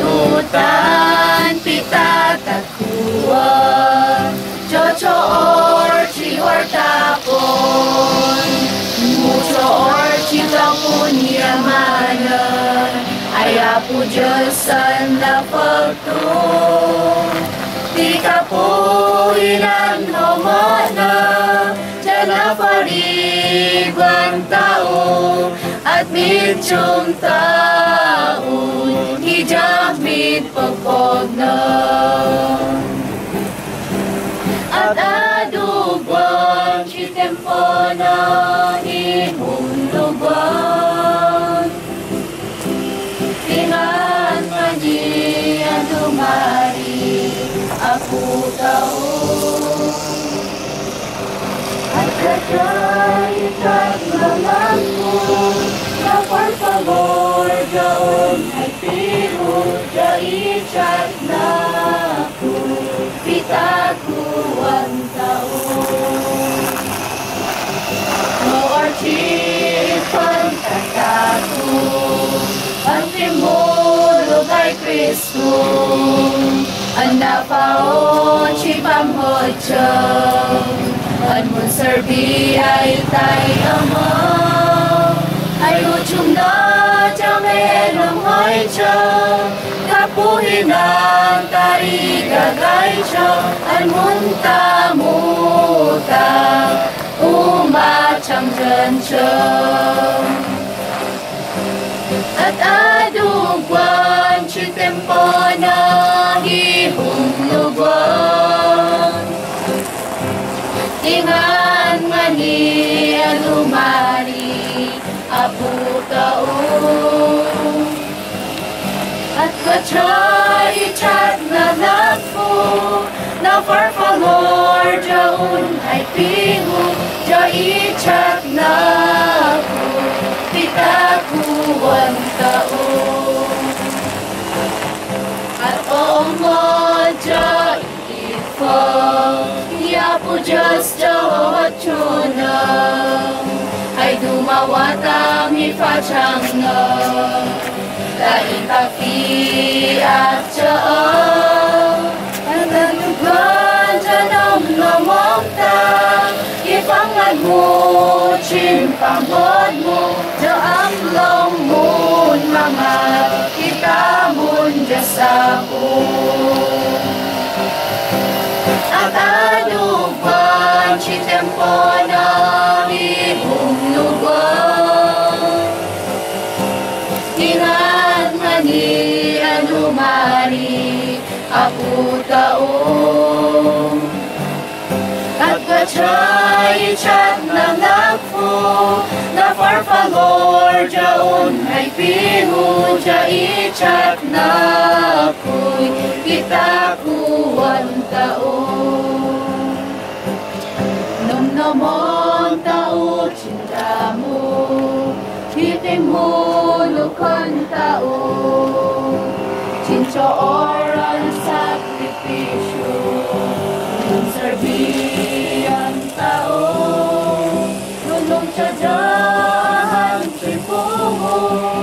Lutan pita takuwa Chocho or chiwar tapon Mucho or chitapon yamanan Ay apo Diyosan na pagtong Di ka po ilan humana Diyan na parigwan tao At mitsyong taon Hijak mit pagpog na At adubang Chitempo na Ihundugan Tingan mani Adumari Aku tahu At kacay At malampu Piho Daichat na ako Pitaku ang taon. Lord, chipan kataku Ang timulo kay Kristo. Ang napaon chipam hocho Ang mo serbi ay tayo mo Kapuhin ang tarigagay cho Ang munta muta umachang janchang At adugwan chitempo na hihumlugwan Ingan mani alumari aputaon At kachay chat na nagpo Na farfalor jaun ay pingo Ja ichat na ako Pitakuan taon At omo ja ifa Yapo just jawachuna Ay dumawatang ifachang na ta in ta fi a cho ta ta nu quan cho nông nó mong ta khi phóng lại mù chim phẳng bớt mù cho âm taong. At kachay chat na farfalor jaon ay pingo Ja ichat na ako'y kita kuwan taon. Nung namon tao cinta mo Hitim mo lukan tao Cinco oral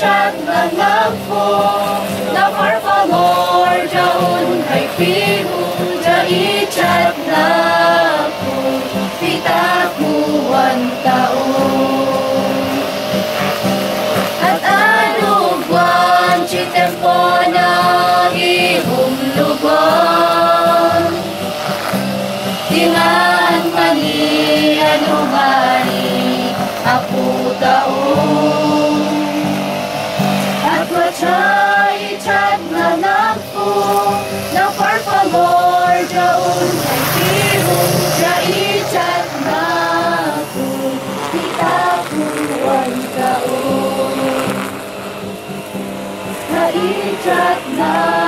wasay ichat na nagpo Na farfalor jaon ay piho Ja ichat doth now.